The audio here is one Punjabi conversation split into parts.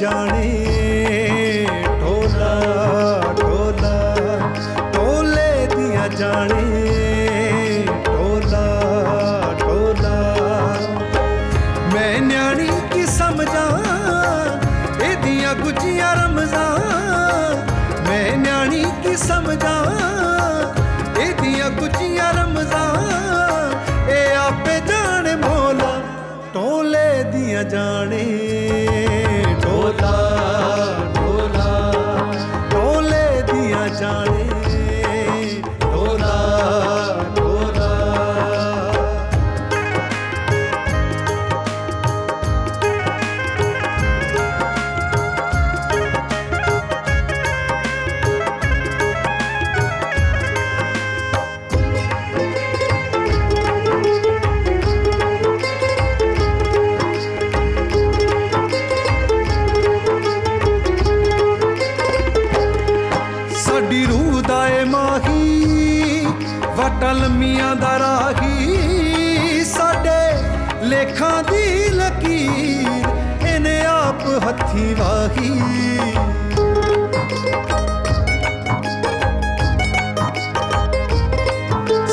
ਜਾਣੇ ਢੋਲਾ ਢੋਲਾ, ਢੋਲੇ ਦੀਆਂ ਜਾਣੇ ਢੋਲਾ ਢੋਲਾ। ਮੈਂ ਨਿਆਣੀ ਕੀ ਸਮਝਾਂ, ਇਹਦੀਆਂ ਗੁੱਜੀਆਂ ਰਮਜ਼ਾਂ। ਮੈਂ ਨਿਆਣੀ ਕੀ ਸਮਝਾਂ, ਇਹਦੀਆਂ ਗੁੱਜੀਆਂ ਰਮਜ਼ਾਂ। ਇਹ ਆਪੇ ਜਾਣੇ ਢੋਲੇ ਦੀਆਂ ਜਾਣੇ जाने ਵਟਾ ਮੀਆਂ ਦਾ ਰਾਹੀ। ਸਾਡੇ ਲੇਖਾਂ ਦੀ ਲਕੀਰ, ਇਹਨੇ ਆਪ ਹੱਥੀ ਵਾਹੀ।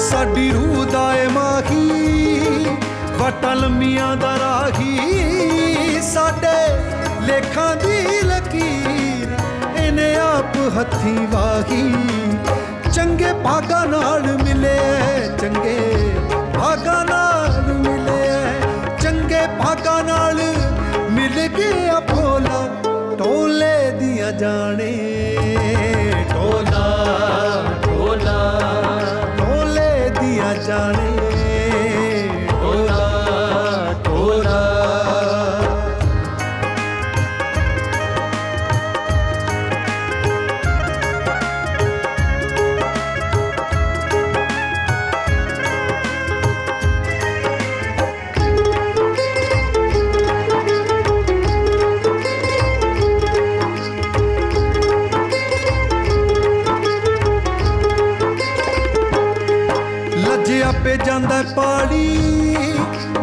ਸਾਡੀ ਰੂਹ ਦਾ ਏ ਮਾਹੀ, ਵਟਾ ਮੀਆਂ ਦਾ ਰਾਹੀ। ਸਾਡੇ ਲੇਖਾਂ ਦੀ ਲਕੀਰ, ਇਹਨੇ ਆਪ ਹੱਥੀ ਵਾਹੀ। ਚੰਗੇ ਭਾਗਾ ਨਾਲ ਭੋਲਾ ਟੋਲੇ ਦੀਆਂ ਜਾਣੇ। ਟੋਲਾ ਟੋਲਾ ਟੋਲੇ ਦੀਆਂ ਜਾਣੇ। ਆਪੇ ਜਾਂਦਾ ਪਾਲੀ,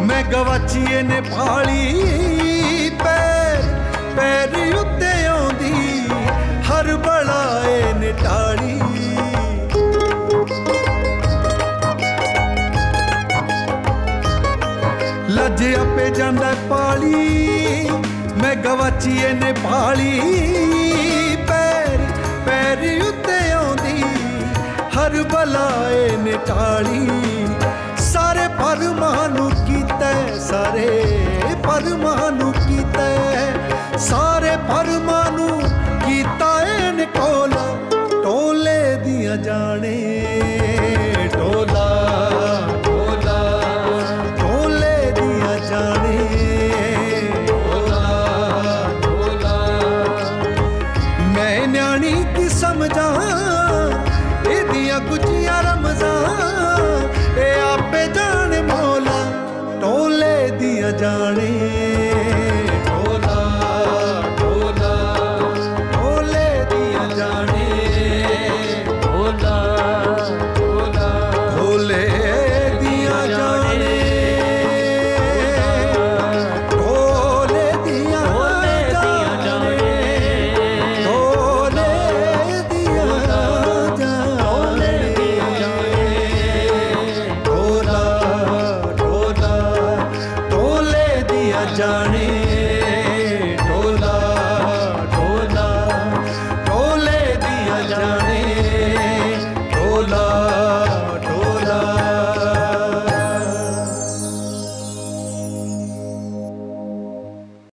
ਮੈਂ ਗਵਾਚੀਏ ਨੇ ਫਾਲੀ ਪੈਰ ਪੈਰ ਉੱਤੇ ਆਉਂਦੀ, ਹਰ ਬਲਾਏ ਨੇ ਟਾਲੀ ਲੱਜਿਆ ਪੇ ਜਾਂਦਾ ਪਾਲੀ, ਮੈਂ ਗਵਾਚੀਏ ਨੇ ਫਾਲੀ ਪੈਰ ਪੈਰ ਉੱਤੇ ਆਉਂਦੀ, ਹਰ ਬਲਾਏ ਨੇ ਟਾਲੀ ਸਾਰੇ ਪਰਮਾਂ ਨੂੰ ਕੀਤਾ ਸਾਰੇ ਪਰਮਾਂ ਨੂੰ ਕੀਤਾ ਇਹਨੇ ਕੋਲਾ ਟੋਲੇ ਦੀਆਂ ਜਾਣੇ, ਟੋਲਾ ਟੋਲਾ। ਟੋਲੇ ਦੀਆਂ ਜਾਣੇ, ਟੋਲਾ ਟੋਲਾ। ਮੈਂ ਨਿਆਣੀ ਕੀ ਸਮਝਾਂ ਇਹਦੀਆਂ ਗੁੱਜੀਆਂ ਰਮਜ਼ਾਂ ਇਹ a journey